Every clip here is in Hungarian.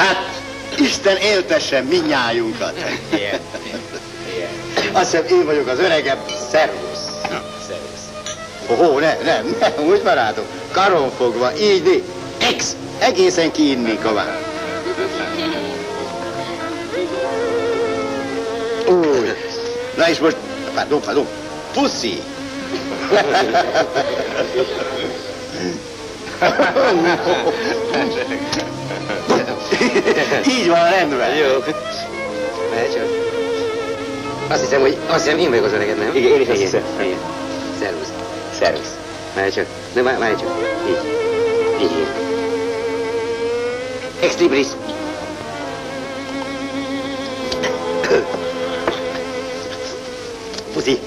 Hát, Isten éltessen minnyájunkat. Ilyen. Azt hiszem, én vagyok az öregebb. Szervusz. Na, szervusz. Ó, ne, nem, nem, úgy barátom. Karon fogva, így, így. Ex, egészen kiinni kován. Úgy. Na és most, pardon, pardon, puszi. Így van, rendben. Jó. Mehet csak. Azt hiszem, hogy azt hiszem, én vagyok az öreged, nem? Igen, én is azt hiszem. Igen. Szervusz. Szervusz. Mehet csak. Ne, várj várj csak. Így. Így, így. Ex libris. Puszi.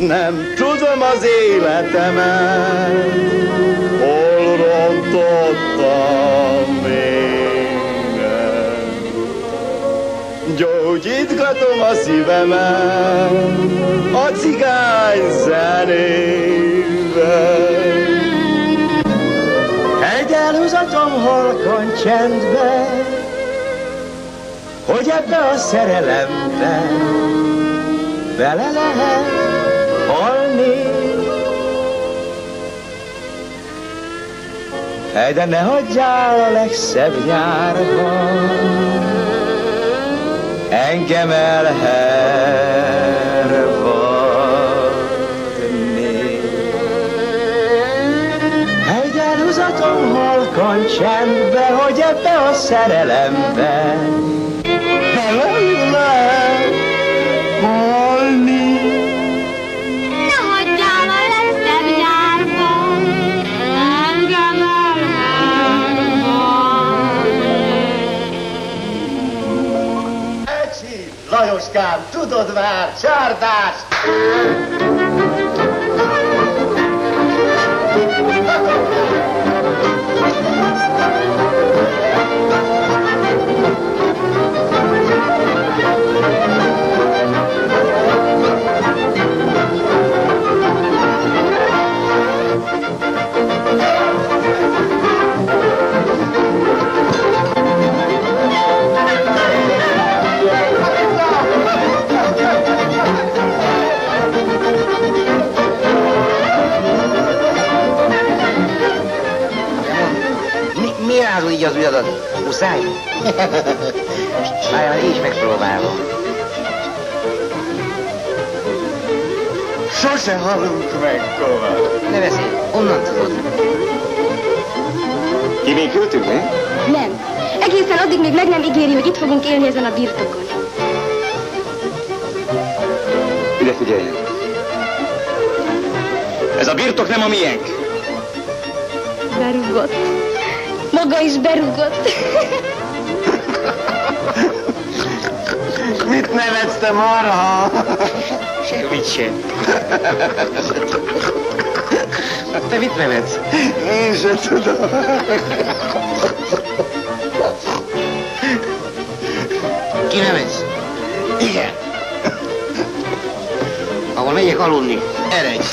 Nem tudom az életemet, hol rontottam minden. Gyógyítgatom a szívemet a cigány zenével. Egy elhúzatom halkan csendbe, hogy ebbe a szerelembe bele lehet halni. Hely, de ne hagyjál a legszebb nyárban, engem elhervadni. Egy elhúzatom halkan csendbe, hogy ebbe a szerelembe Lajoskám, tudod már, csárdás! Mi, így az ujjadat? Muszáj? Várjál, én is megpróbálom. Sose halunk meg, Kovács. Ne beszélj, honnan tudod? Kimékültünk, mi? Nem. Egészen addig még meg nem ígéri, hogy itt fogunk élni ezen a birtokon. Ide figyeljen. Ez a birtok nem a miénk. Berúgott. Maga is berúgott. Mit nevetsz te marha? Semmit sem. Te mit nevetsz? Én se tudom. Ki nevetsz? Igen. Ahol megyek aludni. Eredj.